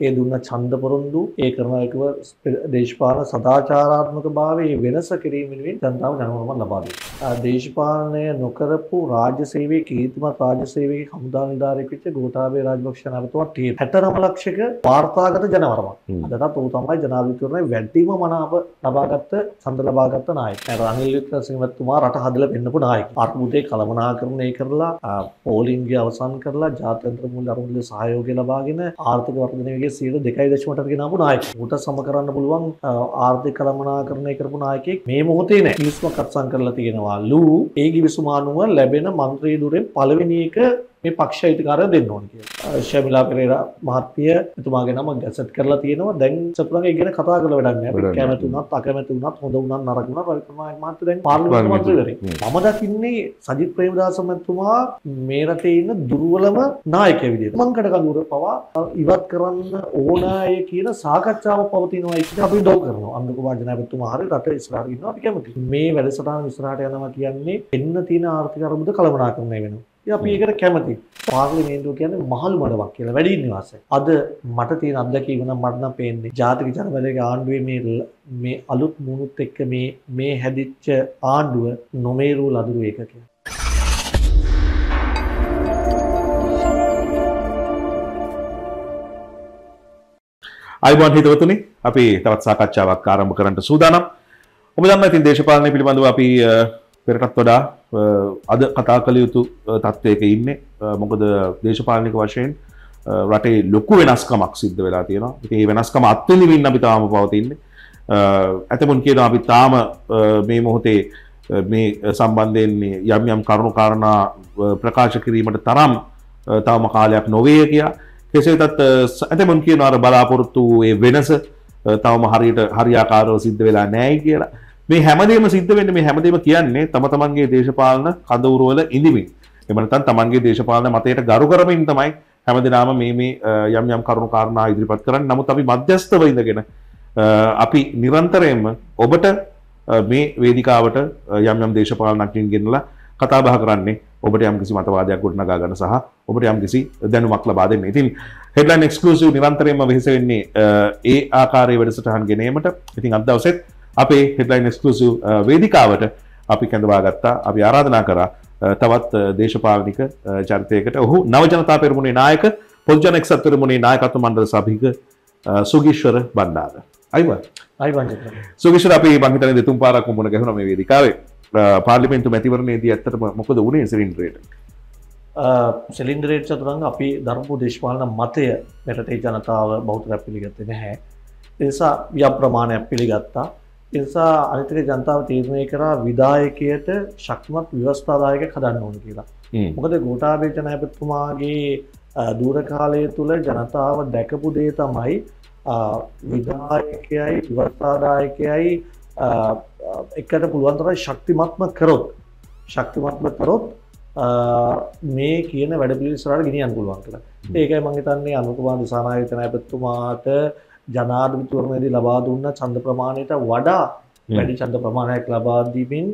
ඒ දුන්න ඡන්ද පොරොන්දු ඒ කරන එකව දේශපාලන සදාචාරාත්මක භාවයේ වෙනස කිරීම වෙනුවෙන් ජනතාව දැනුමක් ලබා දෙනවා. දේශපාලනය නොකරපු රාජ්‍ය සේවයේ කීර්තිමත් රාජ්‍ය සේවයේ හමුදා නිලධාරියෙක් වෙච්ච ගෝඨාභය රාජපක්ෂ නැවතුමා ටී 69 ලක්ෂයක වාර්තාගත ජනවරමක්. අදටත් ඌ තමයි ජනාධිපතිවරණය වැඩිම මනාප ලබාගත්ත ඡන්ද ලබාගත්ත නායකයා. රනිල් වික්‍රමසිංහතුමා රට හදලා පෙන්නපු නායකයෙක්. අර්බුදේ කළමනාකරණය කරලා පෝලිංගය අවසන් කරලා ජාත්‍යන්තර මූල්‍ය අරමුදල සහයෝගය ලබාගෙන ආර්ථික වර්ධනය වගේ සියයට දෙකයි දශමට ගෙනාපු නායකයෙක්. ඌට සම කරන්න පුළුවන් ආර්ථික කළමනාකරණය කරපු නායකයෙක් මේ මොහොතේ නෑ. කිවිසුමක් අත්සන් කරලා තියෙනවාලු. ඒ කිවිසුම අනුව ලැබෙන මන්ත්‍රී දුරෙන් පළවෙනි එක මේ පක්ෂ අයිතිකාරය දෙන්න ඕන කියලා. ශමිලා පෙරේරා මහත්මිය එතුමාගේ නම ගැසට් කරලා තියෙනවා. දැන් සතුරන්ගේ ඉගෙන කතා කරලා වැඩක් නෑ. අපි කැමති වුණත් අකමැති වුණත් හොඳ වුණත් නරක වුණත් පරික්‍රමා මහත්මිය දැන් පාර්ලිමේන්තු මන්ත්‍රීවරයෙක්. මම දකින්නේ සජිත් ප්‍රේමදාස මහත්මයා මේ රටේ ඉන්න දුර්වලම නායකයෙක් විදිහට. මං කඩකඳුර පවා ඉවත් කරන්න ඕනෑ කියන සාකච්ඡාව පවතිනවා කියලා අපි දොව කරනවා. අන්දකුමාර ජනාධිපතිතුමා හරි රට ඉස්සරහට ඉන්නවා අපි කැමතියි. මේ වැඩසටහන ඉස්සරහට යනවා කියන්නේ එන්න තියෙන ආර්ථික අරමුද කළමනාකරණය වෙනවා. අපි ඒකට කැමති පාර්ලිමේන්තුව කියන්නේ මහලු මඩවක් කියලා වැඩි නිවාසය. අද මට තියෙන අත්දැකීම නම් මට නම් පේන්නේ ජාතික ජනබලයේ ආණ්ඩුවේ මේ මේ අලුත් මුණුත් එක්ක මේ මේ හැදිච්ච ආණ්ඩුව නොමේරු ලදුරු ඒකකයක්. අයිබෝන් හිතවතුනි අපි තවත් සාකච්ඡාවක් ආරම්භ කරන්නට සූදානම්. ඔබ දන්නා ඉතින් දේශපාලනය පිළිබඳව අපි පෙරටත් වඩා අද කතා කළ යුතු තත්ත්වයක ඉන්න. මොකද දේශපාලනික වශයෙන් රටේ ලොකු වෙනස්කමක් සිද්ධ වෙලා තියෙනවා. ඒ වෙනස්කම අත්වනිවින්න අපි තාම පවතින්නේ. ඇතමුන් කියන අපි තාම මේ මොහොතේ මේ සම්බන්ධයෙන්නේ යම් යම් කරුණු කාරණා ප්‍රකාශ කිරීමට තරම් තවම කාලයක් නොවේ කියා කෙසේතත් ඇතමුන් කියන අර බලාපොරොත්තු ඒ වෙනස තවම හරියට හරියාකාරව සිද්ධ වෙලා නෑයි කියලා. මේ හැමදේම සිද්ධ වෙන්න මේ හැමදේම කියන්නේ තම තමන්ගේ දේශපාලන කඳවුරුවල ඉඳමින් එමනතන් තමන්ගේ දේශපාලන මතයට ගරු කරමින් තමයි හැමදිනාම මේ මේ යම් යම් කරුණු කාරණා ඉදිරිපත් කරන්න නමුත් අපි මධ්‍යස්ථව ඉඳගෙන අපි නිරන්තරයෙන්ම ඔබට මේ වේදිකාවට යම් යම් දේශපාලනකින් ගෙනලා කතා බහ කරන්නේ ඔබට යම් කිසි මතවාදයක් ගොඩනගා ගන්න සහ ඔබට යම් කිසි දැනුමක් ලබා දෙන්න. ඉතින් හෙඩ්ලයින් එක්ස්ක්ලූසිව් නිරන්තරයෙන්ම වෙහෙස වෙන්නේ ඒ ආකාරයේ වැඩසටහන් ගෙනීමට. ඉතින් අද දවසෙත් අපේ හෙඩලයින් එක්ස්කලසිව් වේදිකාවට අපි කැඳවා ගත්තා. අපි ආරාධනා කරා තවත් දේශපාලනික චරිතයකට. ඔහු නවජනතා පෙරමුණේ නායක පොජ්ජන එක්සත් පෙරමුණේ නායකත්ව මණ්ඩල සභික සුගිශ්වර බණ්ඩාර. අයිව සුගිශ්වර අපි බංහිතන දෙතුම් පාරක් මුණ ගැහුණ මේ වේදිකාවේ. පාර්ලිමෙන්තු මැතිවරණයේදී ඇත්තටම මොකද වුණේ සිලින්ඩරේට? සෙලින්ඩරේට් චතුරංග අපි දරපු දේශපාලන මතය මෙරටේ ජනතාව බෞද්ධ පිළිගත්තේ නැහැ. නිසා යම් ප්‍රමාණයක් පිළිගත්තා එනිසා අනිතක ජනතාව තීරණය කරා විදායකයට ශක්තිමත් ව්‍යවස්ථාදායක හදන්න ඕන කියලා. මොකද ගෝටාබේ ජනපතුමාගේ දූර කාලය තුළ ජනතාව දැකපු දේ තමයි විදායකයයි විවස්ථාදායකයයි එකට පුළුවන්තරයි ශක්තිමත්ම කරොත් ශක්තිමත්ම කරොත් මේ කියන වැඩ පිළිසරට ගෙනියන් පුළුවන් කියලා. ඒකයි මංහිතන්නේ අනුකවා දිසානායතන ඇපත්තුමාට ජනාධවිතුවරණයේදී ලබා දුන්න ඡන්ද ප්‍රමාණයට වඩා වැඩි ඡන්ද ප්‍රමාණයක් ලබා දීමින්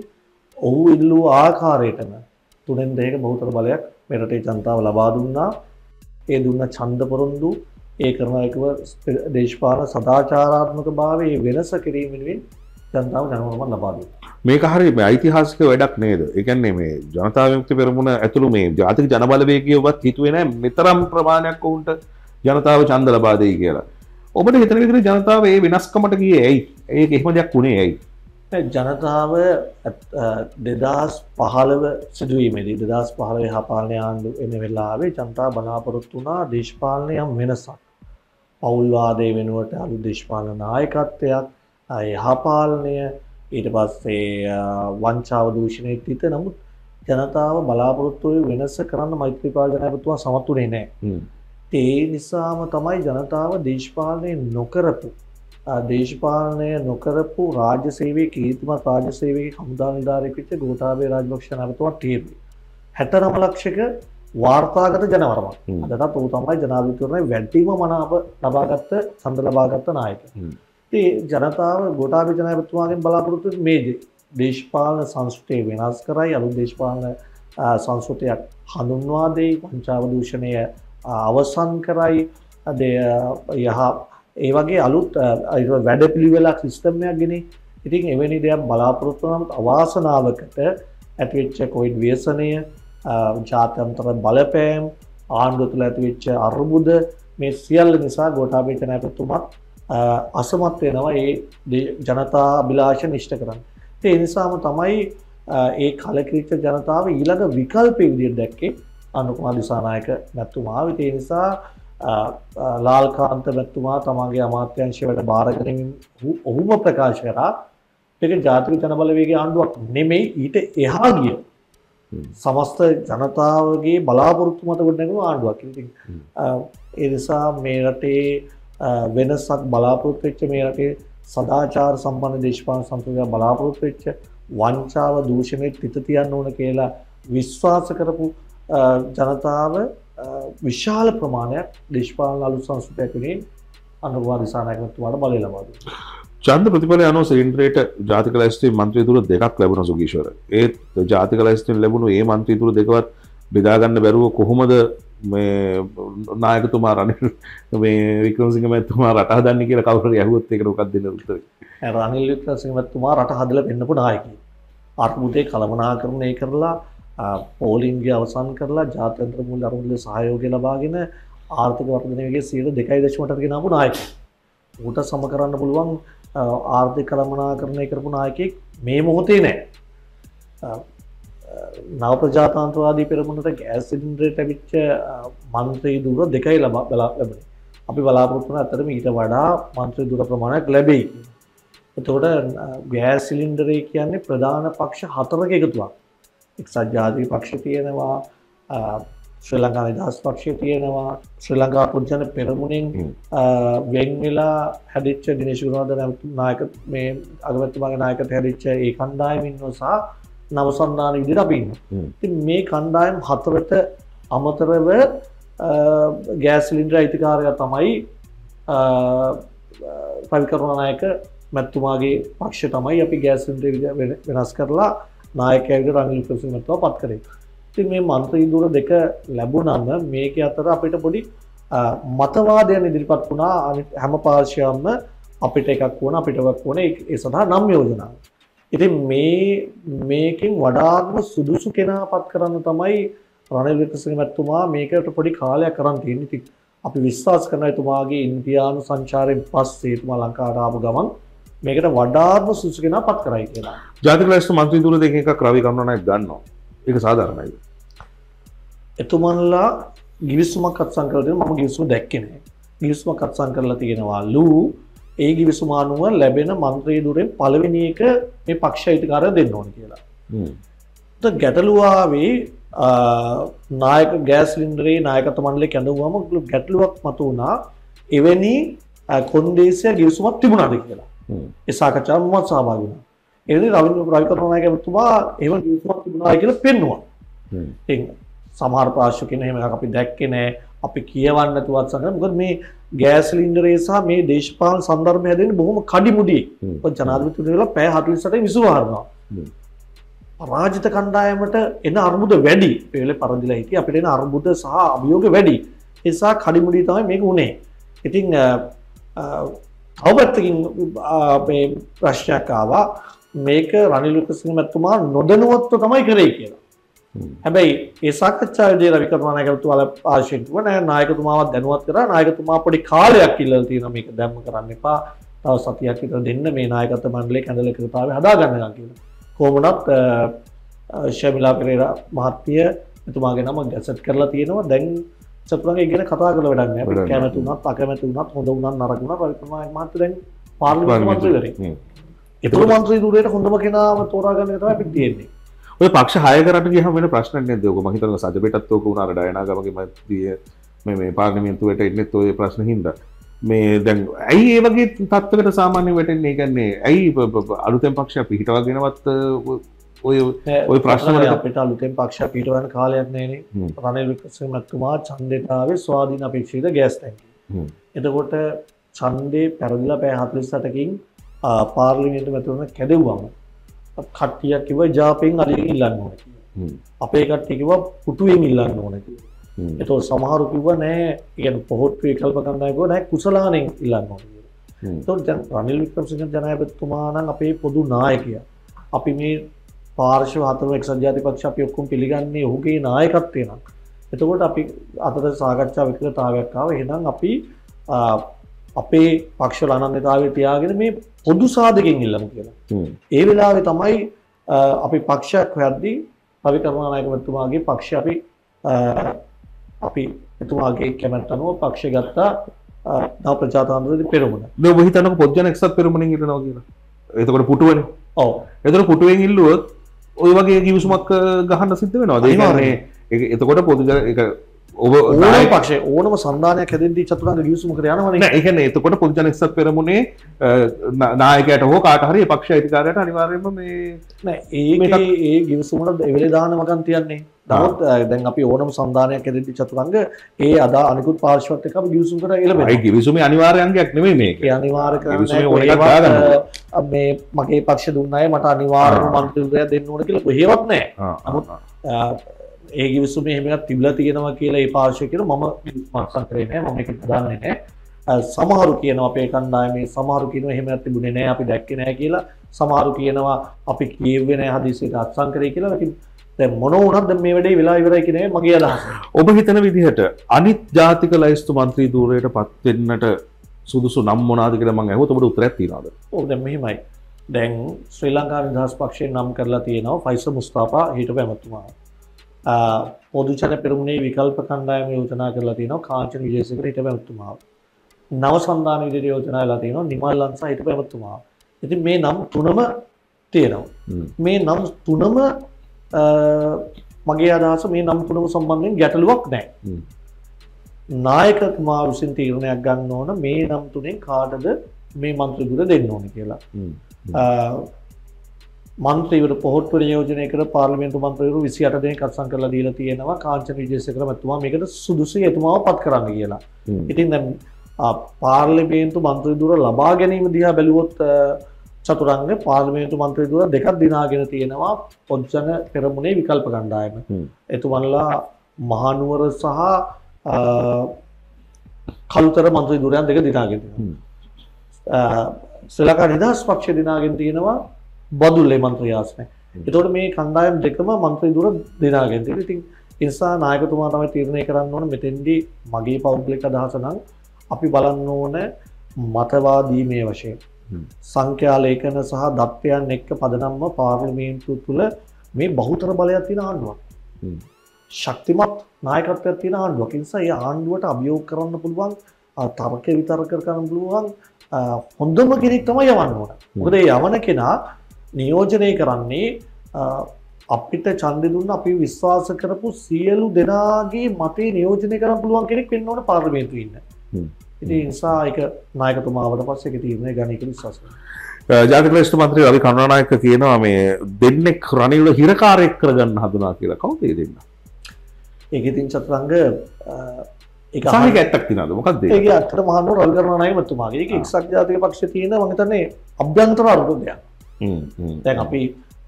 ඔහු ඉල්ලූ ආකාරයටම තුනෙන් දෙක බහුතර බලයක් මෙරටේ ජනතාව ලබා දුන්නා. ඒ දුන්න ඡන්ද පොරොන්දු ඒ කරන එකව දේශපාලන සදාචාරාත්මක භාවයේ වෙනස කිරීම වෙනුවෙන් ජනතාව දැනුමක් ලබා දුන්නා. මේක හරි ඓතිහාසික වැඩක් නේද? ඒ කියන්නේ මේ ජනතා විමුක්ති පෙරමුණ ඇතුළු මේ ජාතික ජනබලවේගය ඔබත් හිතුවේ නැහැ මෙතරම් ප්‍රමාණයක් ඔවුන්ට ජනතාව ඡන්ද ලබා දෙයි කියලා. ඔබට හිතන විදිහට ජනතාව ඒ වෙනස්කමට ගියේ ඇයි? ඒක එහෙම දෙයක් වුණේ ඇයි? ජනතාව දෙදස් පහළව සිදුවීමේදී දෙදස් පහළවේ හපාලනය ආණ්ඩු එන වෙලාවේ ජනතා බලාපොරොත්තු වනා දේශපාලනය යම් වෙනසක් පවුල්වාදය වෙනුවට අලු දේශපාලන නායකත්වයක් යහපාලනය ඊට පස්සේ වංචාව දූෂණය තිත නමුත් ජනතාව බලාපොරොත්තුව වෙනස කරන්න මෛත්‍රපාල ජනපතුවා සමත්තුනේ නෑ ඒ නිසාම තමයි ජනතාව දේශපාලනය නොකරපු දේශපාලනය නොකරපු රාජ්‍ය සේවේ කීර්තිමත් රාජ්‍ය සේවයේ හමුදා ගෝඨාභය රාජපක්ෂ නැවතුමා තීරණය. 69 ලක්ෂයක වාර්තාගත ජනවරමක්. අදටත් ඌ තමයි ජනාධිපතිවරණය වැඩිම මනාප ලබාගත්ත ඡන්ද ලබාගත්ත නායකයා. ඉතින් ජනතාව ගෝඨාභය ජනාධිපතිතුමාගෙන් බලාපොරොත්තු මේ දේශපාලන සංස්කෘතිය වෙනස් කරයි අලුත් දේශපාලන සංස්කෘතියක් හඳුන්වා දෙයි වංචාව දූෂණය අවසන් කරයි. යහ ඒ වගේ අලුත් වැඩ පිළිවෙලා ක්‍රිස්තමයක් ගෙන ඉතින් එවැනි දෙයක් බලාපොරොත්තුනමත් අවාසනාවකට ඇතිවෙච්ච කොයිඩ් ව්‍යසනය ජාතන්තර බලපෑම් ආණ්ඩු තුළ ඇතිවෙච්ච අර්බුද මේ සියල්ල නිසා ගෝටාබේච නැපතුමත් අසමත් වෙනවා ඒ ජනතා අභිලාශ නිෂ්ට කරන්න. ඒ නිසාම තමයි ඒ කලකිරිච්ච ජනතාව ඊළඟ විකල්පය විදිර දැක්කේ අනුකුමා දිසානායක නැත්තුමා විතේ නිසා ලාල්කාන්ත බැත්තුමා තමන්ගේ අමාත්‍යංශයට භාරගරමින් ඔහුම ප්‍රකාශ කරා. එක ජාතික ජනබලවේගේ ආණ්ඩුවක් නෙමෙයි. ඊට එහා ගිය සමස්ත ජනතාවගේ බලාපොරොත්තු මත ගොඩනැගුණු ආණ්ඩුවක්. ඒ නිසා මේ රටේ වෙනසක් බලාපොරොත්තු වෙච්ච මේ රටේ සදාචාර සම්පන්න දේශපාලන සම්ප්‍රදාය බලාපොරොත්තු වෙච්ච වංචාව දූෂණය තිත තියන්න ඕන කියලා විශ්වාස කරපු ජනතාව විශාල ප්‍රමාණයක් දේශපාලන අලු සංස්කෘතියක් වුණේ අනුවා දිසානායකතුමාට බලය ලබා දුන්නා. චන්ද ප්‍රතිඵල යනෝ සිලින්ඩරේට ජාතික ලැස්ටේ මන්ත්‍රී තුර දෙකක් ලැබුණ සුගීශ්වර. ඒත් ජාතික ලැස්ටෙන් ලැබුණු ඒ මන්ත්‍රී තුර දෙකවත් බෙදාගන්න බැරුව කොහොමද මේ නායකතුමා රනිල් මේ වික්‍රමසිංහ මැතුමා රට හදන්න කියලා කවුරු යහුවොත් ඒකට මොකක්ද දෙන්න උත්තරේ? රනිල් වික්‍රමසිංහ මැතුමා රට හදලා පෙන්නපු නායකයෙක්. අර්බුදේ කළමනාකරණය කරලා පෝලින්ගේ අවසන් කරලා ජාත්‍යන්තර මුල් අරුමුදල සහයෝගය ලබාගෙන ආර්ථික වර්ධනයගේ සියයට දෙකයි දශමට ගෙනපු නායක ඌට සම කරන්න පුළුවන් ආර්ථික කළමනා කරණය කරපු නායකෙක් මේ මොහොතේ නෑ. නව ප්‍රජාතාන්ත්‍රවාදී පෙරමුණට ගෑස් සිලින්ඩරයට ඇවිච්ච මන්ත්‍රී දුර දෙකයි ලබා බලා ලැබෙන අපි බලාපොරොත්තුන අතරම ඊට වඩා මන්ත්‍රී දුර ප්‍රමාණයක් ලැබෙයි. එතකොට ගෑස් සිලින්ඩරේ කියන්නේ ප්‍රධාන පක්ෂ හතරක එකතුවක්. එක්සත් ජාතික පක්ෂ තියෙනවා ශ්‍රී ලංකා නිදහස් පක්ෂය තියෙනවා. ශ්‍රී ලංකා පුද්ජන පෙරමුණින් වෙන් වෙලා හැදිච්ච දිනශුරවාද නායක මේ අගමැත්තුමගේ නායකත හැදිච්ච ඒ කණ්ඩායමින් නොසා නවසන්ධාන විදිර අපින්න මේ කණ්ඩායම් හතරට අමතරව ගෑස්ලින්ඩ්‍ර අයිතිකාරය තමයි පවිකරුණනායක මැත්තුමාගේ පක්ෂ තමයි අපි ගෑස්ලින්ඩ වෙනස් කරලා නායකයට රංගිල් ප්‍රසිමත්ව පත් කරේ ති මේ මන්ත්‍ර ඉදුර දෙක ලැබුණන්න මේක අතර අපිට පොඩි මතවාදයන් ඉදිරිපත් වුණා. හැම පාර්ශයම්ම අපිට එකක් වුණ අපිටවක් වුණ. ඒ සඳහා නම් යෝජනාව. ඉති මේ මේකින් වඩාත්ම සුදුසු කෙනා පත් කරන්න තමයි රණ විකසි මැත්තුමා මේකට පොඩි කාලයක් කරන්න තියෙන ති අපි විශ්වාස් කරන එතුමාගේ ඉන්දයානු සංචාරයෙන් පස් සේතුමා ලංකාරාපු ගමන් මේකට වඩාත්ම සුසු කෙනා පත් කරයි කියලා. ජාතික ලස්ට මන්ත්‍රී තුර දෙක ක්‍රවි කන්නනයක් ගන්නවා එක සාධාරණයි. එතුමන්ලා ගිවිස්සුමක් අත්සං කරද මම ගිවිසුම දැක්කෙන ගිවිස්ම කත්සං කරලා තියෙනවාලු ඒ ගිවිසුමානුව ලැබෙන මන්ත්‍රී දුරෙන් පළවෙනි එක මේ පක්ෂ අයිතිකාර දෙන්න ඕන කියලා. ගැටලුවාවේ නායක ගෑස් ලින්ඩරේ නායකත මන්ලේ කැඳවුවම ගැටලුවක් මතු වුණා එවැනි කොන්දේසිය ගිවිසුමත් තිබුණාද කියලා එසාකචා මත් සහභාගුණ එනි රවින් ප්‍රවිකරනායකතුමා එම ගිවිසුමත් තිබුණා කියලා පෙන්නවා. සමහර ප්‍රාශ්කන හෙම අපි දැක්කෙ නෑ. අපි කියවන්න තුවත් සඟ මොකද මේ ගෑස්ලින්ඩරේ සහ මේ දේශපාල සන්දර්භය හැදෙන බොහොම කඩිමුඩි. ජනාධපතිතුරලා පෑ හතුලිසට විසුවාරනවා රාජිත කණ්ඩායමට එන අර්බුද වැඩි. පේල පරදිලා හිට අපිට එන අර්බුද සහ අභියෝග වැඩි. එසා කඩිමුඩි තමයි මේක වුණේ ඉතිං අවබත්තකින් ප්‍රශ්නයක්කාවා මේක රනිලුකසිංහ මැත්තුමා නොදනුවත්ව තමයි කරේ කියලා. හැබැයි ඒ සාකච්ඡාවේදී රවිකර්මානායකතුමා වල ආශිර්වාද නෑ නායකතුමාවත් දැනුවත් කරා. නායකතුමා පොඩි කාලයක් ඉල්ලලා තියෙනවා මේක දැම්ම කරන්න එපා. තව සතියක් විතර දෙන්න. මේ නායකත්ව මණ්ඩලයේ කැඳල කෘතාවේ හදා ගන්නකම් කියලා. කොහොමනත් ශමිලා පෙරේරා මහත්මිය එතුමාගේ නම ගැසට් කරලා තියෙනවා. දැන් සතුරන්ගේ ඉගෙන කතා කරලා වැඩක් නෑ කැමති වුණත් අකමැති වුණත් හොඳ වුණත් නරක වුණත් රවිකර්මානායක මහත්මිය දැන් පාර්ලිමේන්තු මන්ත්‍රීවරයෙක්. ඒතුළු මන්ත්‍රී දුරේට හොඳම කෙනාව තෝරා ගන්න එක තමයි අපිට තියෙන්නේ. ඔය පක්ෂ හයකරට ගහ වෙන ප්‍රශ්න දක මහිතන සජපටත්වක වුණර ඩයනාගමගේ මතිය මේ පාර්ලිමියන්තුවට එන්නෙත් ඔය ප්‍රශ්න හින්ද. මේ දැන් ඇයි ඒවගේ තත්වකට සාමාන්‍ය වැටෙන්නේ? ගන්නේ ඇයි අලුතැන් පක්ෂ පිහිටවාගෙනවත් ඔය ඔය ප්‍රශ්නවල අපිට අලුතෙන් පක්ෂ පිටවන කාලයක් නෑනේ රනිල් වික්‍රමසිංහතුමා ඡන්දෙතාවේ ස්වාධීන අපේක්ෂිත ගෑස් ටැංකිය. එතකොට ඡන්දේ පැරදිලා පැය 48කින් පාර්ලිමේන්තු මැතිවරණ කැදෙව්වම කට්ටියක් කිව ජාපයෙන් අලින් ඉල්ලන්න ඕන අපේ කට්ටිකිව පුටුවෙන් ඉල්ලන්න ඕන හ්ම්. එතකොට සමහරු කිව්ව නෑ කියන පොහොට්ටු විකල්ප කණ්ඩායමකෝ නෑ කුසලානෙන් ඉල්ලන්න ඕනේ කියලා. එතකොට දැන් රනිල් වික්‍රමසිංහ ජනාධිපතිතුමා නම් අපේ පොදු නායකයා. අපි මේ පාර්ශ්ව හතර එක්සත් ජාතික පක්ෂ අපි ඔක්කොම පිළිගන්නේ ඔහුගේ නායකත්වය නම්. එතකොට අපි අතර සාකච්ඡා විකලතාවයක් ආව. එහෙනම් අපි අපේ පක්ෂ අනන්‍යතාවය තියාගෙන මේ පොදු සාධකෙන් ඉල්ලමු කියලා. ඒ වෙලාවේ තමයි අපි පක්ෂයක් හොයද්දී රවි කරුණානායකමතුමාගේ පක්ෂ අපි අපි එතුමාගේ කැමැත්ත අනුව පක්ෂ ගත්තා නව ප්‍රජාතන්ත්‍රවාදී පෙරමුණ. දැන් ඔබ හිතනකො පොජ්ජන එක්සත් පෙරමුණෙන් ඉල්ලනවා කියලා. එතකොට පුටුවනේ. ඔව් එතකොට පුටුවෙන් ඉල්ලුවොත් ඔය වගේ කිවිසුමක් අ, ගහන්න සිද්ධ වෙනවා. ඒ ඒක- එතකොට පොදු ඔබ පක්ෂේ ඕනම සන්ධානයක් හැදෙද්දී චතුරංග ගිවිසුමකට යනවනේ. නෑ, ඒ කියන්නේ එතකොට පොදු ජන එක්සත් පෙරමුණේ අ, නා- නායකයට හෝ කාට හරි ඒ පක්ෂ අයිතිකාරයට අනිවාර්යයෙන්ම මේ ඒකේ ඒ ගිවිසුමට එවෙලේ දාන මගන් තියන්නේ. අ, දැන් අපි ඕනම සන්ධානයක් හැදෙද්දී චතුරංග ඒ අදා අනිකුත් පාර්ශ්වත් එක්ක අපි ගිවිසුමකට එළඹෙනවා. අයි කිවිසුමේ අනිවාර්ය අංගයක් නෙමෙයි මේක. ඒ අනිවාර්ය ගිවිසුමේ කරන්නේ ඕන එකක් කොහෙවත්, දාගන්න. අ, මේ මගේ පක්ෂ දුන්නයි මට අනිවාර්යම ආ. මන්ත්‍රීවරයා දෙන්න ඕන කියලා. ආ, ආ, නමුත් ඒ ගිවිසුමේ එහෙම එකක් තිබිලා තියෙනවා කියලා ඒ පාර්ශ්වය කියන මම මක්සන් කරේ නැහැ මම ඒක දන්නේ. අ, සමහරු කියනවා අපේ කණ්ඩායමේ සමහරු කියනවා එහෙම එකක් තිබුණේ නැහැ අපි දැක්කේ නැහැ කියලා. සමහරු කියනවා අපි කියෙව්වේ නැහැ හදිසියට අත්සන් කරේ කියලා. මොන දැන් මේ වැඩේ වෙලා ඉවරයි කියන එක මගේ අදහස. ඔබ හිතන විදිහට අනිත් ජාතික ලයිස්තු මන්ත්‍රී ධූරයට පත්වෙන්නට සුදුසු නම් මොනාද කියලා මම ඇහුවොත් ඔබට උත්තරයක් තියනවාද? ඔව් දැන් මෙහිමයි. දැන් ශ්‍රී ලංකා නිදහස් පක්ෂයෙන් නම් කරලා තියෙනවා ෆයිසර් මුස්තාෆා හිටපු ඇමතුමා. ආ, පොදු ජන පෙරමුණේ විකල්ප කණ්ඩායම යෝජනා කරලා තියෙනවා කාංචන විජේසේකර හිටපු ඇමතුමා. නව සන්දාන විදිහට යෝජනා වෙලා තියෙනවා නිමල් ලංසා හිටපු ඇමතුමා. ඉතින් මේ නම් තුනම තියෙනවා. මේ නම් තුනම මගේ අදහස මේ නම් තුනම සම්බන්ධයෙන් ගැටලුවක් නැහැ. නායකතුමා විසින් තීරණයක් ගන්න ඕන මේ නම් තුනෙන් කාටද මේ මන්ත්‍රී දුර දෙන්න ඕන කියලා. හ්ම්. මන්ත්‍රීවර පොහොට්ටුවර යෝජනය කර පාර්ලිමේන්තු මන්ත්‍රීවරු 28 දෙනෙක් අත්සන් කරලා දීලා තියෙනවා කාංචන විජේසේකර මැතිතුමා මේකට සුදුසු එතුමාව පත් කරන්න කියලා. ඉතින් දැන් පාර්ලිමේන්තු මන්ත්‍රී දුර ලබා ගැනීම දිහා බැලුවොත් චතුරංග පාර්ලිමේන්තු මන්ත්‍රී දුර දෙකක් දිනාගෙන තියෙනවා පොත්ජන පෙරමුණේ විකල්ප කණ්ඩායම. එතුමන්ලා මහනුවර සහ අ, කළුතර මන්ත්‍රී දුරයන් දෙක දිනාගෙන තියෙනවා. හ්ම්. අ, ශ්‍රී ලංකා නිදහස් පක්ෂය දිනාගෙන තියෙනවා බදුල්ලේ මන්ත්‍රී ආසනය. එතකොට මේ කණ්ඩායම් දෙකම මන්ත්‍රී දුර දිනාගෙන තියෙනවා. ඉතින් නිසා නායකතුමා තමයි තීරණය කරන්න ඕන මෙතෙන්දී මගේ පෞද්ගලික අදහස නම් අපි බලන්න ඕන මතවාදීමේ වශයෙන් හ්ම්. සංඛ්‍යා ලේඛන සහ දත්තයන් එක්ක පදනම්ව පාර්ලිමේන්තුව තුළ මේ බහුතර බලයක් තියෙන ආණ්ඩුවක්. ශක්තිමත් නායකත්වයක් තියෙන ආණ්ඩුවක්. ඒ නිසා ඒ ආණ්ඩුවට අභියෝග කරන්න පුළුවන් තර්ක විතර්ක කරන්න පුළුවන් හොඳම කෙනෙක් තමයි යවන්න ඕන. මොකද ඒ යවන කෙනා නියෝජනය කරන්නේ අපිට ඡන්දෙ දුන්න අපි විශ්වාස කරපු සියලු දෙනාගේ මතේ නියෝජනය කරන්න පුළුවන් කෙනෙක් වෙන්න ඕන පාර්ලිමේන්තුවේ ඉන්න. ඉතින් ඒ නිසා ඒක නායකතුමාවට පස්සේ ඒක තීරණය ගන්න කියලා විශ්වාස කරනවා. අ, ජාතික ලයිස්තු මන්ත්‍රී රවි කරුණානායක කියනවා මේ දෙන්නෙක් රනිල්ව හිරකාරයෙක් කරගන්න හදනවා කියලා. කවුද ඒ දෙන්න? ඒක ඉතින් චතුරංග සාහික ඇත්තක් තියනවද? මොකක්ද? ඒක අත්තර මහනුවර රවි කරුණානායකතුමාගේ ඒක එක්සත් ජාතික පක්ෂයේ තියෙන මම හිතන්නේ අභ්‍යන්තර. හ්ම්. දැන් අපි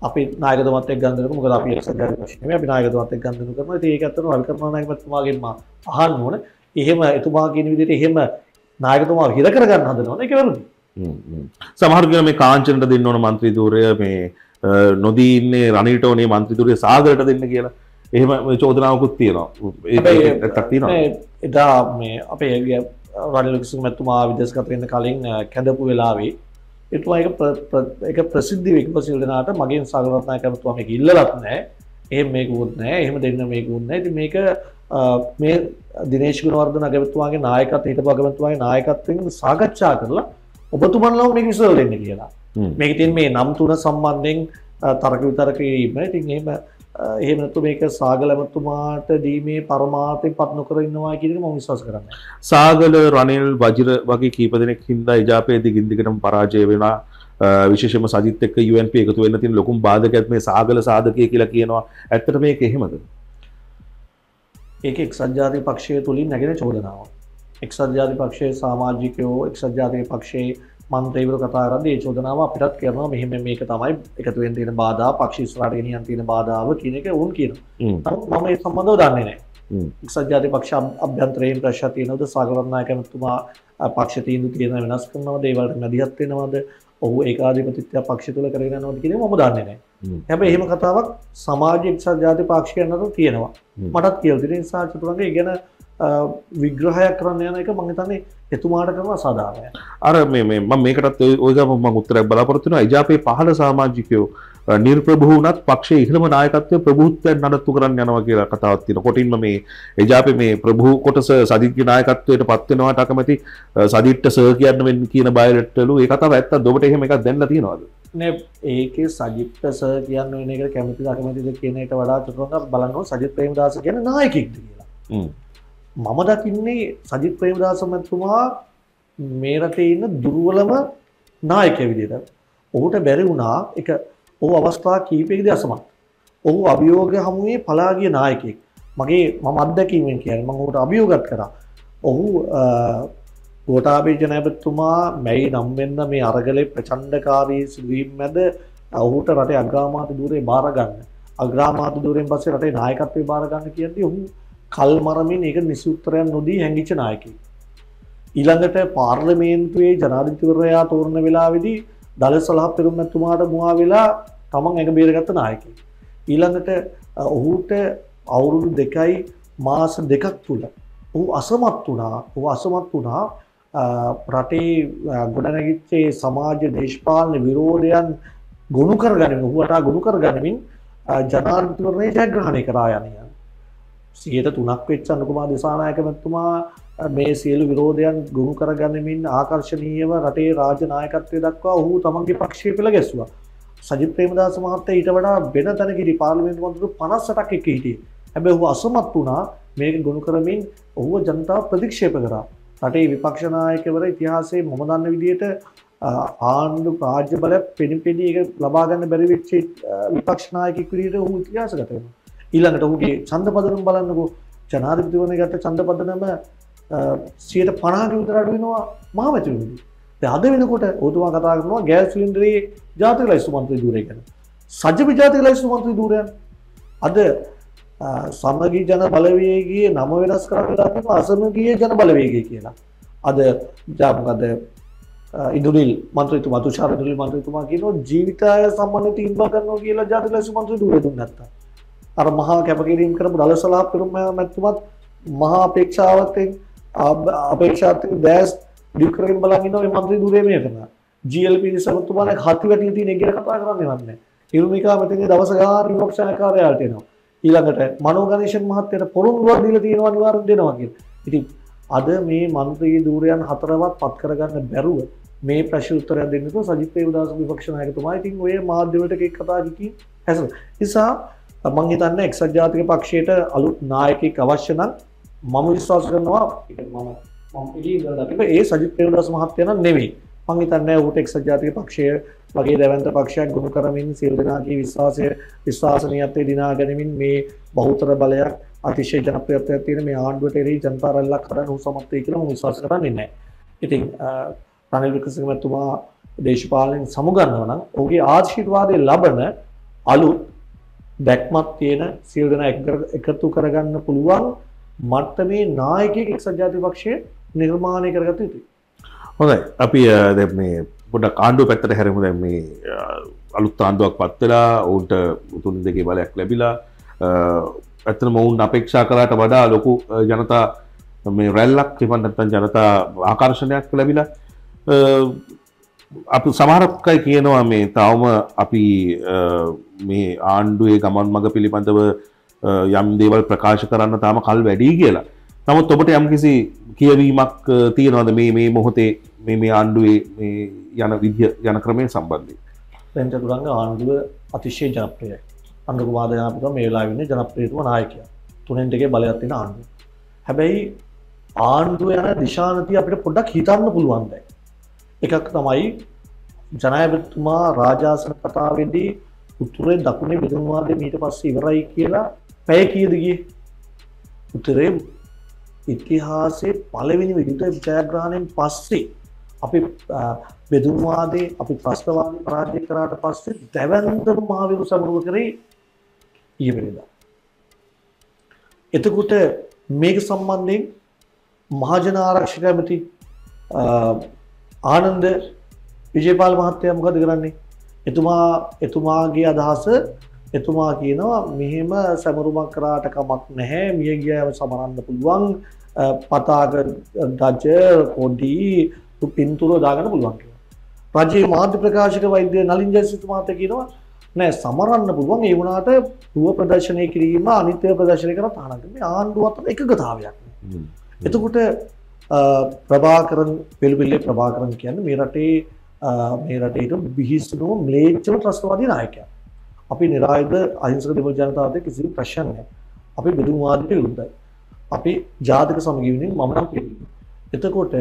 අපි නායකතුමත් දෙනකොට මොකද අපි පක්ෂ නෙමෙයි අපි නායකතුමත් එක්ක ගන්න දෙනු කරනවා. ඉතින් ඒක ඇත්තටම රවි කරුණානායකතුමාගෙන් මම අහන්න ඕන. එහෙම එතුමා කියන විදිහට එහෙම නායකතුමා හිර කරගන්න හදනවනේ ඒක වැරදි. හ්ම්. හ්ම්. සමහර කියන මේ කාංචනට දෙන්න ඕන මන්ත්‍රී ධූරය මේ අ, නොදී ඉන්නේ රනිල්ට ඕනේ මන්ත්‍රී ධූරය සාගරට දෙන්න කියලා. එහෙම මේ චෝදනාවකුත් තියෙනවා. මේ එදා මේ අපේ රනිල් වික්‍රමතුමා විදේශගත වෙන්න කලින් කැඳපු වෙලාවේ එතුමා ඒක ප්‍රසිද්ධ විකපසිල් දෙනාට මගෙන් සාගරත්නායක කැමතුමා මේක ඉල්ලලත් නැහැ. එහෙම මේකුත් නැහැ. එහෙම දෙන්න මේකුත් නැහැ. ඉතින් මේක මේ දිනේශ් ගුණවර්ධන අගමැතිතුමාගේ නායකත්වයෙන් හිටපු අගමැතිතුමාගේ නායකත්වයෙන් සාකච්ඡා කරලා ඔබතුමන්ලා මේක විසඳලා දෙන්න කියලා. මේක තියෙන මේ නම් තුන සම්බන්ධයෙන් තර්ක විතර්ක කිරීම. ඉතින් එහෙම එහෙම නැතු මේක සාගල ඇමතුමාට දීමේ පරමාර්ථයෙන් පත් නොකර ඉන්නවා කියන එක මම විශ්වාස කරන්නේ. සාගල රනිල් වජිර වගේ කීප දෙනෙක් හින්දා එජාපයේ දිගින් දිගටම පරාජය අ, විශේෂයෙන්ම සජිත් එක්ක UNP එකතු වෙන්න තියෙන ලොකුම බාධකයක් මේ සාගල සාධකය කියලා කියනවා. ඇත්තට මේක එහෙමද? ඒක එක්සත් ජාතික පක්ෂය තුළින් නැගෙන චෝදනාව. එක්සත් ජාතික පක්ෂයේ සමාජිකයෝ එක්සත් ජාතික පක්ෂයේ මන්ත්‍රීවරු කතා කරද්දී ඒ චෝදනාව අපිටත් කරනවා මෙහෙම මේක තමයි එකතු වෙන්න තියෙන බාධා පක්ෂ ඉස්සරහට ගෙනියන්න තියෙන බාධාව කියන එක වුන් කියනවා. හ්ම්. නමුත් මම ඒ සම්බන්ධව දන්නේ. එක්සත් ජාතික පක්ෂ අභ- අභ්‍යන්තරයෙන් ප්‍රශ්න තියෙනවද සාගරනායක මැතිතුමා අ, පක්ෂ තීන්දුව තියෙන වෙනස් කරනවද ඒවලට මැදිහත් වෙනවද ඔහු ඒකාධිපතිත්වය පක්ෂ තුළ කරගෙන කියන එක මම දන්නේ. හැබැයි එහෙම කතාවක් සමාජ එක්සත් ජාතික පාක්ෂිකයන් අතර තියෙනවා. මටත් කියලා තියෙන නිසා චතුරංග ඒ ගැන විග්‍රහයක් කරන්න යන එක මම හිතන්නේ එතුමාට කරන අසාධාරණයක්. අර මේ මේ මම මේකටත් ඔය ගම මම උත්තරයක් බලාපොරොත්තු වෙනවා එජාපේ පහළ සමාජිකයෝ නිර්ප්‍රභූ වුණත් පක්ෂයේ ඉහළම නායකත්වය ප්‍රභූත්වයෙන් නඩත්තු කරන්න යනවා කියලා කතාවක් තියෙනවා. කොටින්ම මේ එජාපේ මේ ප්‍රභූ කොටස සජිත්ගේ නායකත්වයට පත් වෙනවාට අකමැති අ, සජිත්ට සර් කියන්න වෙන්න කියන බයලට්ටලු ඒ කතාව ඇත්තද ඔබට එහෙම එකක් දැන්නලා තියෙනවද? නේ ඒකේ සජිත්ත සර් කියන්න වෙන එකට කැමතිද අකමැතිද කියන එක වඩා බලන්න ඕන සජිත් ප්‍රේමදාස කියන නායකයෙක්ද කියලා. හ්ම්. මම දකින්නේ සජිත් ප්‍රේමදාස මැතිතුමා මේ රටේ ඉන්න දුර්වලම නායකයෙක් විදිහට. ඔහුට බැරි වුණා එක ඔහු අවස්ථා කීපයකදී අසමත්. ඔහු අභියෝග හමුවේ පලා ගිය නායකයෙක්. මගේ මම අත්දැකීමෙන් කියන්නේ මම ඔහුට අභියෝගත් කරා. ඔහු අ, ගෝඨාභය ජනාධිපතිතුමා මැයි නම් වෙන්න මේ අරගලේ ප්‍රචණ්ඩකාරී සිදුවීම් මැද ඔහුට රටේ අග්‍රාමාත්‍ය ධූරේ බාර ගන්න. අග්‍රාමාත්‍ය ධූරයෙන් පස්සේ රටේ නායකත්වය බාර ගන්න කියන්නේ ඔහු කල් මරමින් ඒක නිසි උත්තරයක් නොදී හැංගිච්ච නායකයෙක්. ඊළඟට පාර්ලිමේන්තුවේ ජනාධිපතිවරයා තෝරන වෙලාවේදී දලසලහ පෙරුම්මැතිතුමාට මුවා වෙලා තමන් එක බේරගත්ත නායකයෙක්. ඊළඟට අ, ඔහුට අවුරුදු දෙකයි මාස දෙකක් තුළ ඔහු අසමත් වුණා ඔහු අසමත් වුණා අ, රටේ අ, ගොඩනැගිච්චේ සමාජ දේශපාලන විරෝධයන් ගොුණු කරගනිමින් ඔහුවටා ගොුණු කරගනිමින් ජනාධිපතිවරණය ජයග්‍රහණය කරා යනය. සියයට තුනක් වෙච්ච අනුකුමා දිසානායකමැත්තුමා මේ සියලු විරෝධයන් ගුණු කරගන්නමින් ආකර්ශනීයව රටේ රාජනායකත්වය දක්වා ඔහු තමන්ගේ පක්ෂය පෙළ ගැස්වා සජිත් ප්‍රේමදාස මහත්තය ඊට වඩා වෙන තැනකිරි පාර්ලිමෙන්ට වන්තුරු පනස්සටක් එක හිටිය. හැබැ ඔහු අසමත් වුණා. මේක ගොුණු කරමින් ඔහුව ජනතාව ප්‍රතික්ෂේප කරා. රටේ විපක්ෂනායකවර ඉතිහාසේ මොම දන්න විදියට ආණ්ඩු ප්‍රාජ්‍ය බල පෙනි පෙඩි එක ලබාගන්න බැරිවිච්චේ විපක්ෂනායකෙක් විදියට ඔහු ඉතිහාස ගතවෙන ඊළඟට ඔහුගේ චන්ද පදනම් බලන්නකෝ ජනාධිපතිවන ගත චන්ද පදනම සියට පනාග විතර අඩුවෙනවා මාමැතිවදී අද වෙනකොට ඔතුමා කතා කරනවා ගෑස් සිලින්ඩරේ ජාතික ලයිස්තු මන්ත්‍රී දුරය ගැන. සජ්‍ය විජාතික ලයිස්තු මන්ත්‍රී දුරයන් අද අ, සමගි ජන බලවේගේ නම වෙනස් කරන්න දකිම අසමගිය ජන බලවේගේ කියලා. අද ජාමකද ඉදුනිල් මන්ත්‍රතු මතුශාර දුලිල් මන්ත්‍රතුමා කියන ජීවිතය සම්බන්ධ තිීන්බ කරනවා කියලා ජාතික ලයිස්තු මන්ත්‍රී දුරදුන් නැත්තා අර මහා කැපකිරීම් කරපු දලසලා පිරුම මැත්තුමත් මහා අපේක්ෂාවතෙන් අපේක්ෂාත දෑස් ඩිකරින් බලගන්න මන්ත්‍රී දුරේමය කරන ජල්ප සමතුමාන හති වැටි ති නෙගර කතා කරන්න වන්න ඉරුමිකා මතිගේ දවස ගාර විපක්ෂණකාරයාටයනවා ඊළඟට මනෝගනේෂන් මහත්තයට පොරුන්ුව දීල තියෙනවා නිවාර දෙනවාගේ ඉති අද මේ මන්ත්‍රී දූරයන් හතරවත් පත් කරගන්න බැරුව මේ ප්‍රශ් උත්තර දෙන්නතු සජිතය උදස විපක්ෂණයකතුමා ඉතින් ඔය මාධ්‍යවට එක් කතාකිකින් හැස නිසා මං හිතන්න එක්සත් ජාතික පක්ෂයට අලුත් නායකෙක් අවශ්‍ය නම් මම විශ්වාස කරනවා මම මම පිළිගන්න දකින ඒ සජිත් ප්‍රේමදාස මහත්තයන නෙවෙයි මං හිතන්නේ ඌට එක්සත් ජාතික පක්ෂය වගේ දැවන්ත පක්ෂයක් ගොනු කරමින් සියලු දෙනාගේ විශ්වාසය විශ්වාසනීයත්වය දිනා ගැනීමෙන් මේ බහුතර බලයක් අතිශය ජනප්‍රියත්වයක් තියෙන මේ ආණ්ඩුවට එරෙහි ජනතා රැල්ලක් කරන්න උ සමත් වෙයි කියලා මම විශ්වාස කරන්නේ නැහැ. ඉතින් අ, රනිල් වික්‍රමසිංහ මැතිතුමා දේශපාලනයෙන් සමුගන්නවා නම් ඔහුගේ ආශිර්වාදය ලබන අලුත් දැක්මත් තියෙන සියලු දෙනා එක- එකතු කරගන්න පුළුවන් මට්ටමේ නායකයෙක් එක්සත් ජාතික පක්ෂය නිර්මාණය කරගත යුතුයි. හොඳයි අපි අ, දැන් මේ පොඩක් ආණ්ඩුව පැත්තට හැරමු දැන් මේ අ, අලුත් ආණ්ඩුවක් පත් වෙලා ඔවුන්ට තුන් දෙකේ බලයක් ලැබිලා අ, ඇත්තටම ඔවුන් අපේක්ෂා කළාට වඩා ලොකු අ, ජනතා මේ රැල්ලක් එහෙම නැත්නම් ජනතා ආකර්ෂණයක් ලැබිලා අ, අපි සමහරක්කයි කියනවා මේ තවම අපි අ, මේ ආණ්ඩුවේ ගමන් මඟ පිළිබඳව අ, යම් දේවල් ප්‍රකාශ කරන්න තාම කල් වැඩී කියලා නමුත් ඔබට යම්කිසි කියවීමක් අ, තියෙනවද මේ මේ මොහොතේ මේ මේ ආණ්ඩුවේ මේ යන විදිහ යන ක්‍රමය සම්බන්ධය දැන් චතුරංග ආණ්ඩුව අතිශය ජනප්‍රියයි. අන්ඩු කුමාරයාපික මේ වෙලා වෙන්නේ ජනප්‍රියතුම නායකය. තුනෙන් දෙකේ බලයක් තියෙන ආණ්ඩුව. හැබැයි ආණ්ඩුව යන දිශානතිය අපිට පොඩ්ඩක් හිතන්න පුළුවන් දැන්. එකක් තමයි ජනාධිපතිතුමා රාජාසන කතාවේදී උතුරේ දකුණේ බෙදුම්වාදය මීට පස්සේ ඉවරයි කියලා පැය කීයද ගියේ? උතුරේ ඉතිහාසයේ පළවෙනි විදුලි ජයග්‍රහණයෙන් පස්සේ අපි අ, බෙදුම්වාදේ අපි ප්‍රශ්නවාදී පරාජය කරාට පස්සේ දැවැන්තම මහවිරු සමරුව කරේ ඊයේ වෙනිදා. එතකොට මේක සම්බන්ධයෙන් මහජන ආරක්ෂක ඇමති අ, ආනන්ද විජයපාල මහත්තයා මොකද කරන්නේ? එතුමා එතුමාගේ අදහස එතුමා කියනවා මෙහෙම සැමරුමක් කරාට කමක් නැහැ මිය ගියම සමරන්න පුළුවන්. පතාක දජ කොඩී පින්තුර දාගන්න පුළුවන්. රජයේ මාධ්‍ය ප්‍රකාශක වෛද්‍ය නලින් ජයසිතුමාත කියනවා නෑ සමරන්න පුළුවන්. ඒ වුණාට පුව ප්‍රදර්ශනය කිරීම අනිත්‍ය ප්‍රදර්ශනය කර තානක මේ ආණ්ඩුවත් එකගතාවයක්. එතකොට ප්‍රභාකරන් පෙළුපිල්ලේ ප්‍රභාකරන් කියන්න මේ රටේ අ, මේ රටේට බිහිස්තුනුව ම්ලේච්චම ත්‍රස්තවාදී නායකය අපි නිරායුධ අහිංසක දෙමළ ජනතාවට කිසි ප්‍රශ්න නැහැ අපි බෙදුම්වාදයට විරුද්ධයි අපි ජාතික සමගිවිනින් මම නම් පිළිගන්නවා. එතකොට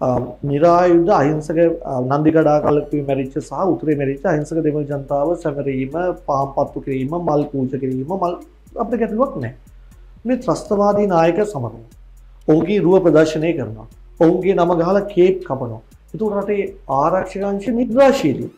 අ, නිරායුධ අහිංසක අ, නන්දිකඩා කලපී මැරිච්ච සහ උතුරේ මැරිච්ච අහිංසක දෙමළ ජනතාව සැමරීම පාම් පත්තු කිරීම මල් පූජ කිරීම මල් අපිට ගැටලුවක් නැහැ. මේ ත්‍රස්තවාදී නායක සමරුව. ඔහුගේ රුව ප්‍රදර්ශනය කරනවා. ඔහුගේ නම ගහලා කේක් කපනවා. එතකොට රටේ ආරක්ෂකංශ නිද්‍රාශීලී.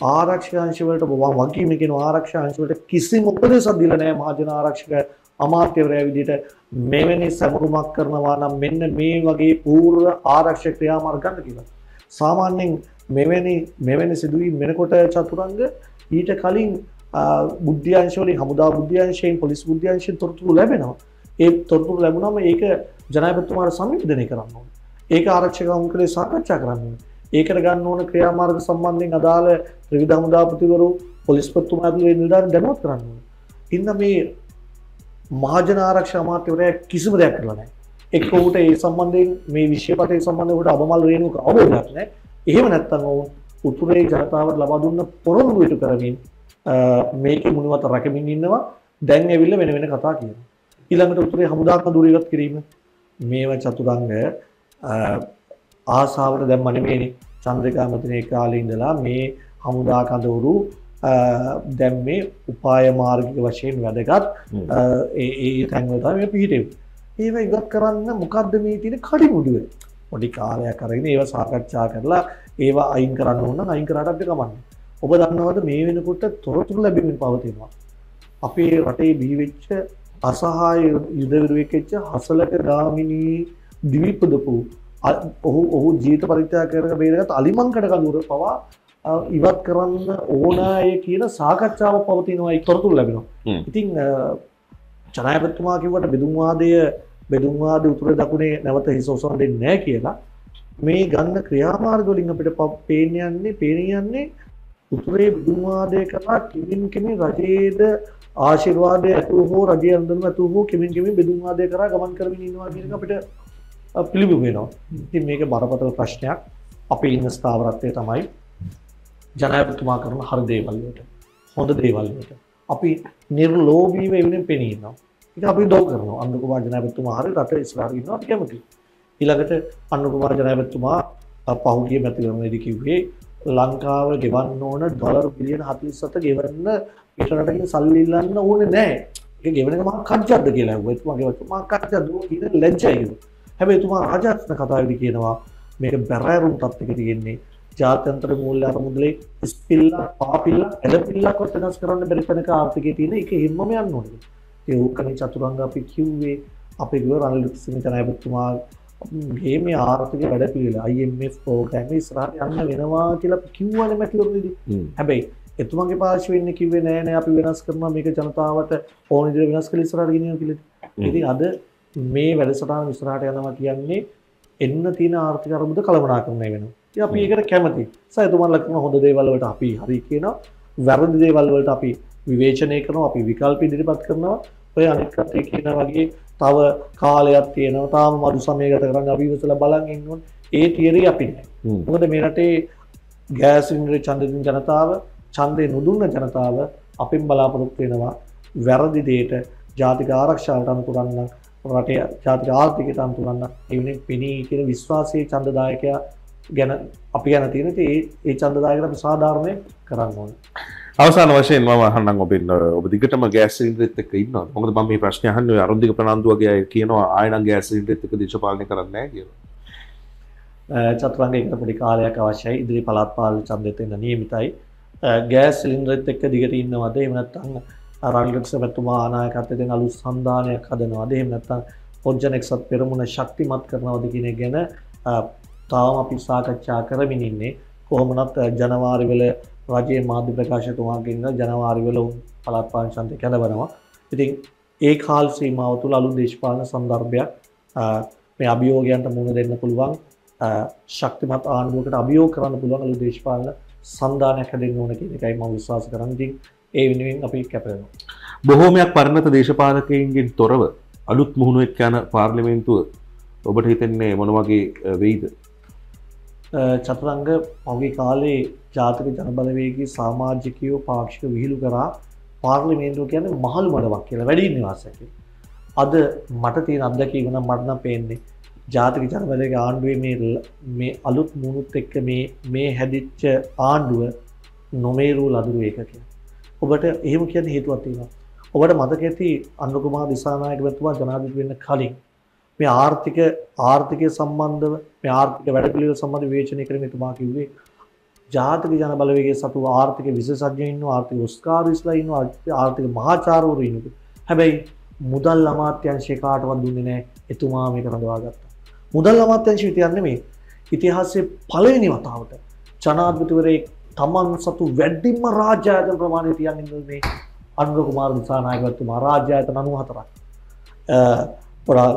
ආරක්ෂකංශවලට බවා වගකීම කියන ආරක්ෂාංශවලට කිසිම උපදෙසක් දීලා නැහැ මහජන ආරක්ෂක අමාත්‍යවරයා විදිහට මෙවැනි සැමරුමක් කරනවා නම් මෙන්න මේ වගේ පූර්ව ආරක්ෂක ක්‍රියාමාර්ග ගන්න කියලා. සාමාන්‍යයෙන් මෙවැනි මෙවැනි සිදුවීම් වෙනකොට චතුරංග ඊට කලින් බුද්ධ්‍යංශවලින් හමුදා බුද්ධ්‍යංශයෙන් පොලිස් බුද්ධ්‍යංශයෙන් තොරතුරු ලැබෙනවා. ඒ තොරතුරු ලැබුණාම ඒක ජනාධිපතිතුමාට සංවිධානය කරන්න ඕනේ. ඒක ආරක්ෂක අංකලේ සාකච්ඡා කරන්න ඕනේ. ඒකට ගන්න ඕන ක්‍රියාමාර්ග සම්බන්ධයෙන් අදාළ ත්‍රිවිධ හමුදාපතිවරු පොලිස්පතිතුමා ඇතුළේ නිලධාරීන් දැනුවත් කරන්න ඕනේ. ඉන්න මේ මහජන ආරක්ෂා අමාත්‍යවරයා කිසිම දෙයක් කරලා නැහැ. එක්ක ඌට ඒ සම්බන්ධයෙන් මේ විෂයපතේ සම්බන්ධව ඌට අබමල් රේණුක අවබෝධයක් නැහැ. එහෙම නැත්නම් ඔවුන් උතුරේ ජනතාවට ලබා දුන්න පොරොන්දු ඉටු කරමින් අ, මේකේ මුණුවත රැකමින් ඉන්නවා. දැන් ඇවිල්ලා වෙන වෙන කතා කියනවා. ඊළඟට උතුරේ හමුදාත්ම දුරීගත කිරීම මේව චතුරංග ආසාවට දැම්ම නෙමෙයිනේ. චන්ද්‍රිකා මැතිනේ කාලේ ඉඳලා මේ හමුදා කඳවුරු දැන් මේ උපාය මාර්ගික වශයෙන්. අ, ඒ තමයි මේ පිහිටෙන්නේ. ඒව ඉවත් කරන්න මොකද්ද මේ තියෙන කඩිමුඩුව? පොඩි කාලයක් අරගෙන ඒව සාකච්ඡා කරලා ඒවා අයින් කරන්න ඕන නම් අයින් කරාට අපිට කමන්නේ. ඔබ දන්නවද මේ වෙනකොට තොරතුරු ලැබෙමින් පවතිනවා. අපේ රටේ බිහිවෙච්ච අසහාය යුදවිරුවෙක් වෙච්ච හසලක ගාමිණී දිවිපදපු ඔහු ඔහු ජීවිත පරිත්‍යාග කරගෙන බේරගත් අලිමංකඩ කඳුර පවා ඉවත් කරන්න ඕනය කියන සාකච්ඡාව පවතිනවා තොරතුරු ලැබෙනවා. ඉතින් අ, ජනාධිපතිතුමා කිව්වට බෙදුම්වාදය බෙදුම්වාද උතුර දකුණේ නැවත හිස ඔසවන්න දෙන්නේ නැහැ කියලා මේ ගන්න ක්‍රියාමාර්ග වලින් අපිට ප- පේන්න යන්නේ පේන යන්නේ උතුරේ බෙදුම්වාදය කරා කිමින් කිමින් රජයේද ආශිර්වාදය ඇතුළු හෝ රජය අන්දම ඇතුළු හෝ කිමින් කිමින් බෙදුම්වාදය කරා ගමන් කරමින් ඉන්නවා කියන එක අපිට අ, පිළිබිඹු වෙනවා. ඉතින් මේක බරපතල ප්‍රශ්නයක්. අපේ ඉන්න ස්ථාවරත්වය තමයි ජනාධිපතිතුමා කරන හරි දේවල් වලට හොඳ දේවල් වලට අපි නිර්ලෝභීව එවෙනින් පෙනී ඉන්නවා. ඒක අපි දොව කරනවා. අන්න කුමාර ජනාධිපතිතුමා හරි රට ඉස්සරහට ඉන්නවා අපි කැමතියි. ඊළඟට අන්න කුමාර ජනාධිපතිතුමා අ, පහුගිය මැතිවරණයේදී කිව්වේ ලංකාව ගෙවන්න ඕන ඩොලර් බිලියන 47 ගෙවන්න පිටරටකින් සල්ලි ඉල්ලන්න ඕනේ. ඒක ගෙවන එක මහා කච්චක්ද කියලා ගෙවතු මහා කච්චක්ද කියන ලැජ්ජයි කිව්වා. හැබැයි එතුමා රාජාත්න කතාවේදී කියනවා මේක බැරෑරුම් තත්ත්වයක තියෙන්නේ ජාත්‍යන්තර මූල්‍ය අරමුදලේ ස්පිල්ලා පාපිල්ලා එළපිල්ලක්වත් වෙනස් කරන්න බැරි තැනක ආර්ථිකයේ තියෙන ඒක හිම්මම යන්න ඕනේ. ඒ ඕකනේ චතුරංග අපි කිව්වේ අපේ ගිය රනිල් වික්‍රමසිංහ ජනාධිපතිතුමා මේ මේ ආර්ථික වැඩ IMF ප්‍රෝග්‍රෑම් එක ඉස්සරහට යන්න වෙනවා කියලා කිව්වනේ. හ්ම්. හැබැයි එතුමගේ පාර්ශවෙන්න කිව්වේ නෑ නෑ අපි වෙනස් කරනවා මේක ජනතාවට ඕන විදිහට වෙනස් කළ ගෙනියනවා කියලා. හ්ම්. ඉතින් අද මේ වැඩසටහන ඉස්සරහට යනවා කියන්නේ එන්න තියෙන ආර්ථික අරමුද කළමනාකරණය වෙනවා. ඉතින් අපි ඒකට කැමතියි. සහ එතුමාලා කරන හොඳ දේවල් වලට අපි හරි කියනවා. වැරදි දේවල් වලට අපි විවේචනය කරනවා. අපි විකල්ප ඉදිරිපත් කරනවා. ඔය කටේ කියන වගේ තව කාලයක් තියෙනවා. තාම මරු සමය ගත කරන්න අපි ඉවසලා බලන් ඉන්න ඕනේ. ඒ තියරි අපි නෑ. හ්ම්. මොකද මේ රටේ ගෑස් සිලින්ඩරේ ඡන්ද දුන් ජනතාව ඡන්දේ නොදුන්න ජනතාව අපින් බලාපොරොත්තු වෙනවා වැරදි දෙයට ජාතික ආරක්ෂාවට අනුතරන්න රටේ ජාතික ආර්ථිකයට අනුතරන්න එවැනි පිණී කියන විශ්වාසයේ ඡන්දදායකයා ගැන අපි ගැන තියෙන ඉතින් ඒ ඡන්දදායකට අපි සාධාරණය කරන්න ඕනේ. අවසාන වශයෙන් මම අහන්නම් ඔබෙන් ඔබ දිගටම ගෑස් සිලින්ඩරෙත් එක්ක ඉන්නවා. මොකද මම මේ ප්‍රශ්නේ අහන්නේ අරුන්දික ප්‍රනාන්දු වගේ අය කියනවා ආයෙ නම් ගෑස් සිලින්ඩරෙත් එක්ක දේශපාලනය කරන්නේ නැහැ කියලා. චතුරංගයකට පොඩි කාලයක් අවශ්‍යයි ඉදිරි පළාත් පාලන ඡන්දෙත් එන්න නියමිතයි. අ, ගෑස් සිලින්ඩරෙත් එක්ක දිගට ඉන්නවද? එහෙම නැත්නම් අ, රල්ගක්ෂ පැතුමා ආනායකත්වයෙන් අලු සන්ධානයක් හදනවා දෙහෙම නැත්තම් පොජ්ජන එක්සත් පෙරමුණ ශක්තිමත් කරනවද කියන එක ගැන තාම අපි සාකච්ඡා කරමින් ඉන්නේ. කොහොමනත් ජනවාරිවල රජයේ මාධ්‍ය ප්‍රකාශතුමාගන්න ජනවාරිවල උන් පලත්පාංශන්තය කැදවනවා ඉතින් ඒ කාල් සීමාව තුළ අලු දේශපාලන සන්දර්භයක් මේ අභියෝගයන්ට මුණ දෙන්න පුළුවන් ශක්තිමත් ආණ්ඩුවකට අභියෝ කරන්න පුළුවන් අලු දේශපාලන සන්ධානයක් හැදෙන් ඕන කියන එකයි ම විශ්වාස කරන්නදී ඒ වෙනුවෙන් අපි කැපෙනවා. බොහෝමයක් පරණත දේශපාලකයන්ගෙන් තොරව අලුත් මුහුණුවක් යන පාර්ලිමේන්තුව ඔබට හිතෙන්නේ මොනවගේ වෙයිද චතුරංග පගේ කාලේ ජාතික ජනබලවේගේ සාමාජිකයෝ පාක්ෂික විහිළු කරා පාර්ලිමේන්තුව කියන මහළු මඩවක් කියලා වැඩි නිවාසක. අද මට තියෙන අදකී වන මටන පේන්නේ ජාතික ජනබලගේ ආණ්ඩුවේ මේ අලුත් මුණුත් එක්ක මේ හැදිච්ච ආණ්ඩුව නොමේරූ ලදුරු ඒකක. ඔබට එහෙම කියන්න හේතුවත්තිවා. ඔබට මතක ඇති අන්නකුමා දිසානායක වැතුවා ජනාධිපති වෙන්න කලින් මේ ආර්ථික ආර්ථිකය සම්බන්ධව මේ ආර්ථික වැඩපිළිවෙල සම්බන්ධ විවේචනය කරමින් එතුමා කිව්වේ ජාතික ජන බලවේගයේ සතු ආර්ථික විශේෂඥයෝ ඉන්නවා ආර්ථික ඔස්කාරිස්ලා ඉන්නවා ආර්ථික මහාචාර්යවරු ඉන්නවා හැබැයි මුදල් අමාත්‍යංශය කාටවත් දුන්නේ නැහැ එතුමා මේක රඳවාගත්තා මුදල් අමාත්‍යංශය විතරක් නෙමෙයි. ඉතිහාසයේ පළවෙනි වතාවට ජනාධිපතිවරයෙක් තමන් සතු වැඩිම රාජ්‍ය ආයතන ප්‍රමාණය තියන්නේ මේ අනුර කුමාර දිසානායකතුමා රාජ්‍ය ආයතන 94ක්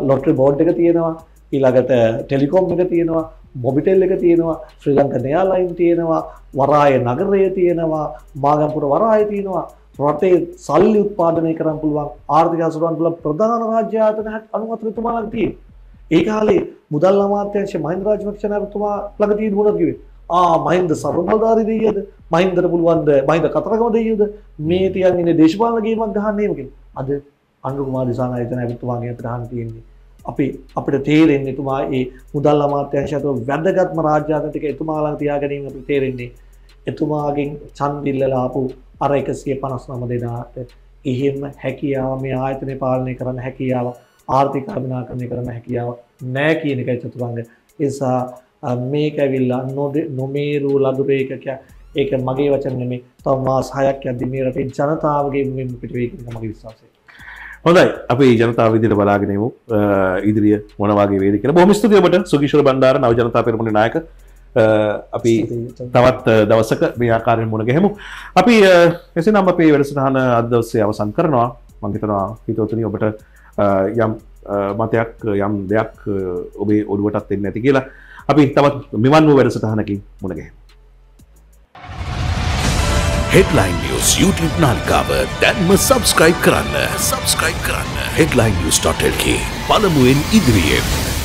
ලොට්‍රි බෝඩ් එක තියෙනවා. ඊළඟට ටෙලිකොම් එක තියෙනවා. මොබිටෙල් එක තියෙනවා. ශ්‍රී ලංක නයාලයින් තියෙනවා. වරාය නගරය තියෙනවා. මාගම්පුර වරාය තියෙනවා. රටේ සල්ලි උත්පාදනය කරන්න පුළුවන් ආර්ථික හසුරුවන්න පුළුවන් ප්‍රධාන රාජ්‍ය ආයතන 94 තුමාලක් තියෙනවා ඒ කාලේ මුදල් අමාත්‍යංශ මහින්ද රාජපක්ෂ නැරතුමා ළඟ තියෙන මොනවද කිව්වේ ආ මහින්ද සර්වබලධාරී දෙයියද? මහින්දට පුළුවන්ද මහින්ද කතරගම දෙයියද? මේ තියන් ඉන්නේ දේශපාලන ගේමක් ගහන්න එහෙම කියලා. අද අනුර කුමාර දිසානායකයන් ඇතුමාගේ ප්‍රධාන තියෙන්නේ. අපි අපිට තේරෙන්නේ එතුමා ඒ මුදල් අමාත්‍යංශයට වැදගත්ම රාජ්‍යායතන ටික එතුමා ළඟ තියාගැනීම අපිට තේරෙන්නේ. එතුමාගෙන් ඡන්දිල්ලලා ආපු අර 159 දෙනාට එහෙම හැකියාව මේ ආයතනය පාලනය කරන්න හැකියාව ආර්ථික අභිනාකරණය කරන්න හැකියාව නෑ කියන එකයි චතුරංග නිසා මේක ඇවිල්ලා නොමේරූ ලදුරේකක ඒක මගේ වචන නෙමේ තව මාස හයක් ඇද්දි මේ රටේ ජනතාවගේ මෙම පිටවේ කියන මගේ විශ්වාසය. හොඳයි. අපි ජනතාව විදිහට බලාගෙනමු ඉදිරිය මොනවාගේ වේද කියලා. බොහොම ස්තුතියි ඔබට. සුගිෂ්වර බණ්ඩාර නව ජනතා පෙරමුණේ නායක. අපි තවත් දවසක මේ ආකාරයෙන් මුණ ගැහෙමු. අපි එසේනම් අපේ වැඩසටහන අද දවසේ අවසන් කරනවා. මම හිතනවා හිතවතුනි ඔබට යම් මතයක් යම් දෙයක් ඔබේ ඔළුවටත් එන්නේ නැති කියලා අපි තවත් මෙවන් වූ වැඩසටහනකින් මුණ ගැහෙමු. හෙඩ්ලයින් නිවස් YouTube නාලිකාව දැන්ම සබස්ක්‍රයිබ් කරන්න. සබස්ක්‍රයිබ් කරන්න. හෙඩ්ලයින් නිවස්.lk පළමුුවෙන් ඉදිරියෙන්.